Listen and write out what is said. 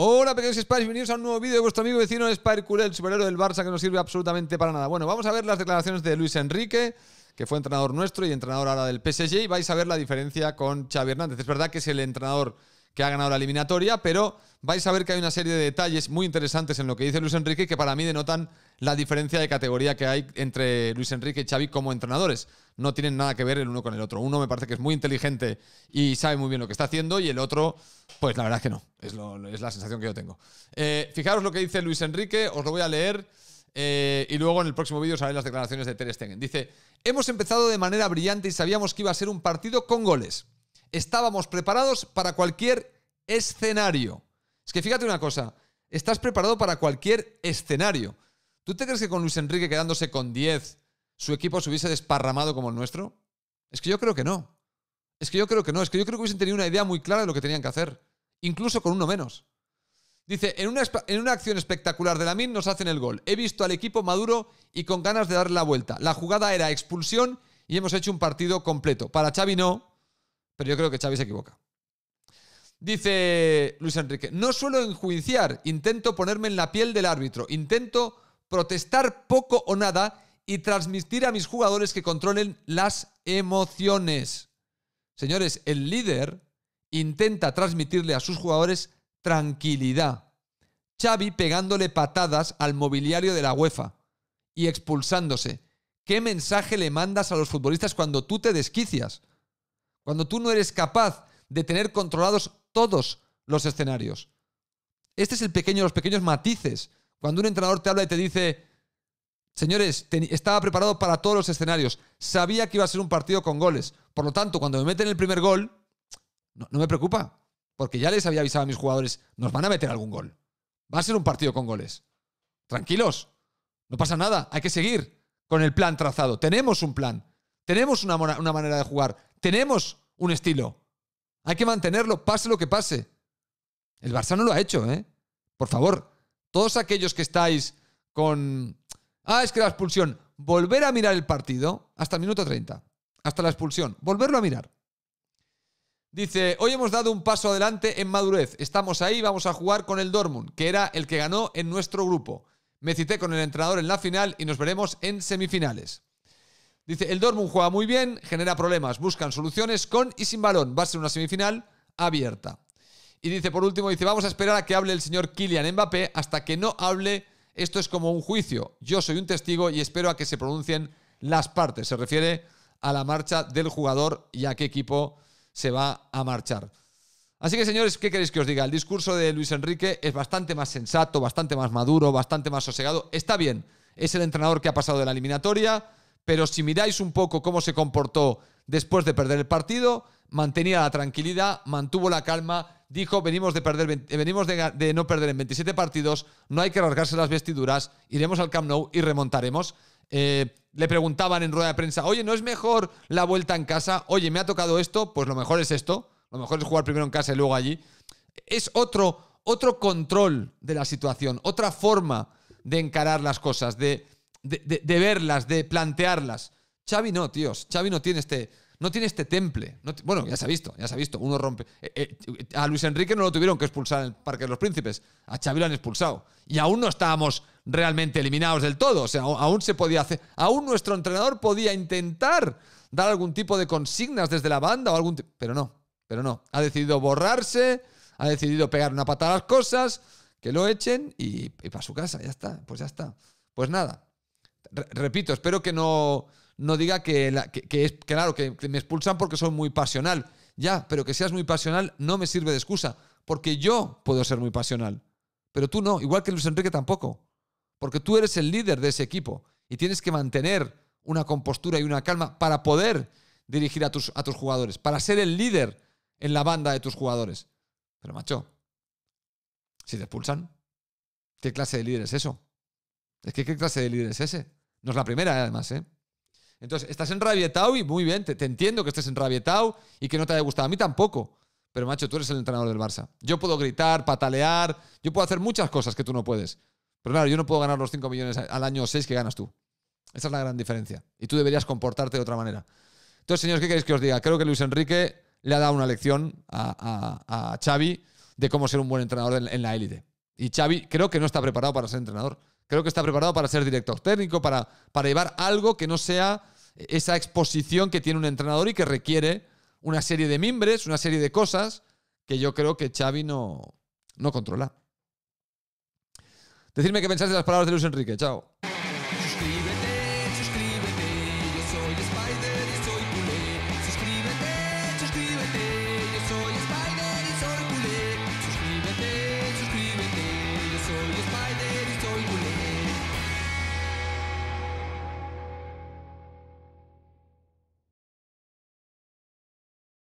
Hola pequeños Spies, bienvenidos a un nuevo vídeo de vuestro amigo vecino Spire Culé, el superhéroe del Barça que no sirve absolutamente para nada. Bueno, vamos a ver las declaraciones de Luis Enrique, que fue entrenador nuestro y entrenador ahora del PSG, y vais a ver la diferencia con Xavi Hernández. Es verdad que es el entrenador que ha ganado la eliminatoria, pero vais a ver que hay una serie de detalles muy interesantes en lo que dice Luis Enrique que para mí denotan la diferencia de categoría que hay entre Luis Enrique y Xavi como entrenadores. No tienen nada que ver el uno con el otro. Uno me parece que es muy inteligente y sabe muy bien lo que está haciendo y el otro, pues la verdad es que no. Es, la sensación que yo tengo. Eh, fijaros lo que dice Luis Enrique, os lo voy a leer. Eh, y luego en el próximo vídeo os las declaraciones de Ter Stegen. Dice, hemos empezado de manera brillante y sabíamos que iba a ser un partido con goles estábamos preparados para cualquier escenario. Es que fíjate una cosa, estás preparado para cualquier escenario. ¿Tú te crees que con Luis Enrique quedándose con 10 su equipo se hubiese desparramado como el nuestro? Es que yo creo que no. Es que yo creo que no. Es que yo creo que hubiesen tenido una idea muy clara de lo que tenían que hacer. Incluso con uno menos. Dice, en una, en una acción espectacular de la MIN nos hacen el gol. He visto al equipo maduro y con ganas de darle la vuelta. La jugada era expulsión y hemos hecho un partido completo. Para Xavi no, pero yo creo que Xavi se equivoca. Dice Luis Enrique, no suelo enjuiciar, intento ponerme en la piel del árbitro, intento protestar poco o nada y transmitir a mis jugadores que controlen las emociones. Señores, el líder intenta transmitirle a sus jugadores tranquilidad. Xavi pegándole patadas al mobiliario de la UEFA y expulsándose. ¿Qué mensaje le mandas a los futbolistas cuando tú te desquicias? Cuando tú no eres capaz de tener controlados todos los escenarios. Este es el pequeño, los pequeños matices. Cuando un entrenador te habla y te dice, señores, estaba preparado para todos los escenarios, sabía que iba a ser un partido con goles. Por lo tanto, cuando me meten el primer gol, no, no me preocupa, porque ya les había avisado a mis jugadores, nos van a meter algún gol. Va a ser un partido con goles. Tranquilos, no pasa nada, hay que seguir con el plan trazado. Tenemos un plan. Tenemos una, manera de jugar, tenemos un estilo. Hay que mantenerlo, pase lo que pase. El Barça no lo ha hecho, ¿eh? Por favor, todos aquellos que estáis con... Ah, es que la expulsión. Volver a mirar el partido hasta el minuto 30. Hasta la expulsión. Volverlo a mirar. Dice, hoy hemos dado un paso adelante en madurez. Estamos ahí, vamos a jugar con el Dortmund, que era el que ganó en nuestro grupo. Me cité con el entrenador en la final y nos veremos en semifinales. Dice, el Dortmund juega muy bien, genera problemas, buscan soluciones con y sin balón. Va a ser una semifinal abierta. Y dice, por último, dice, vamos a esperar a que hable el señor Kylian Mbappé. Hasta que no hable, esto es como un juicio. Yo soy un testigo y espero a que se pronuncien las partes. Se refiere a la marcha del jugador y a qué equipo se va a marchar. Así que, señores, ¿qué queréis que os diga? El discurso de Luis Enrique es bastante más sensato, bastante más maduro, bastante más sosegado. Está bien. Es el entrenador que ha pasado de la eliminatoria pero si miráis un poco cómo se comportó después de perder el partido, mantenía la tranquilidad, mantuvo la calma, dijo, venimos de, perder, venimos de, no perder en 27 partidos, no hay que rasgarse las vestiduras, iremos al Camp Nou y remontaremos. Eh, le preguntaban en rueda de prensa, oye, ¿no es mejor la vuelta en casa? Oye, me ha tocado esto, pues lo mejor es esto, lo mejor es jugar primero en casa y luego allí. Es otro, otro control de la situación, otra forma de encarar las cosas, de de, verlas, de plantearlas. Xavi no, tíos. Xavi no tiene este, no tiene este temple. bueno, ya se ha visto, ya se ha visto. Uno rompe. Eh, eh, a Luis Enrique no lo tuvieron que expulsar en el Parque de los Príncipes. A Xavi lo han expulsado. Y aún no estábamos realmente eliminados del todo. O sea, aún se podía hacer. Aún nuestro entrenador podía intentar dar algún tipo de consignas desde la banda o algún. Pero no, pero no. Ha decidido borrarse, ha decidido pegar una patada a las cosas, que lo echen y, y para su casa. Ya está, pues ya está. Pues nada, repito, espero que no, no diga que, es claro, que, me expulsan porque soy muy pasional. Ya, pero que seas muy pasional no me sirve de excusa, porque yo puedo ser muy pasional, pero tú no, igual que Luis Enrique tampoco, porque tú eres el líder de ese equipo y tienes que mantener una compostura y una calma para poder dirigir a tus, a tus jugadores, para ser el líder en la banda de tus jugadores. Pero macho, si te expulsan, ¿qué clase de líder es eso? Es que ¿qué clase de líder es ese? No es la primera, además, ¿eh? Entonces, estás enrabietado y muy bien, te, entiendo que estés enrabietado y que no te haya gustado. A mí tampoco. Pero, macho, tú eres el entrenador del Barça. Yo puedo gritar, patalear, yo puedo hacer muchas cosas que tú no puedes. Pero claro, yo no puedo ganar los 5 millones al año o 6 que ganas tú. Esa es la gran diferencia. Y tú deberías comportarte de otra manera. Entonces, señores, ¿qué queréis que os diga? Creo que Luis Enrique le ha dado una lección a, a Xavi de cómo ser un buen entrenador en, en la élite. Y Xavi creo que no está preparado para ser entrenador. Creo que está preparado para ser director técnico, para, para llevar algo que no sea esa exposición que tiene un entrenador y que requiere una serie de mimbres, una serie de cosas que yo creo que Xavi no, no controla. Decidme qué pensáis de las palabras de Luis Enrique. Chao.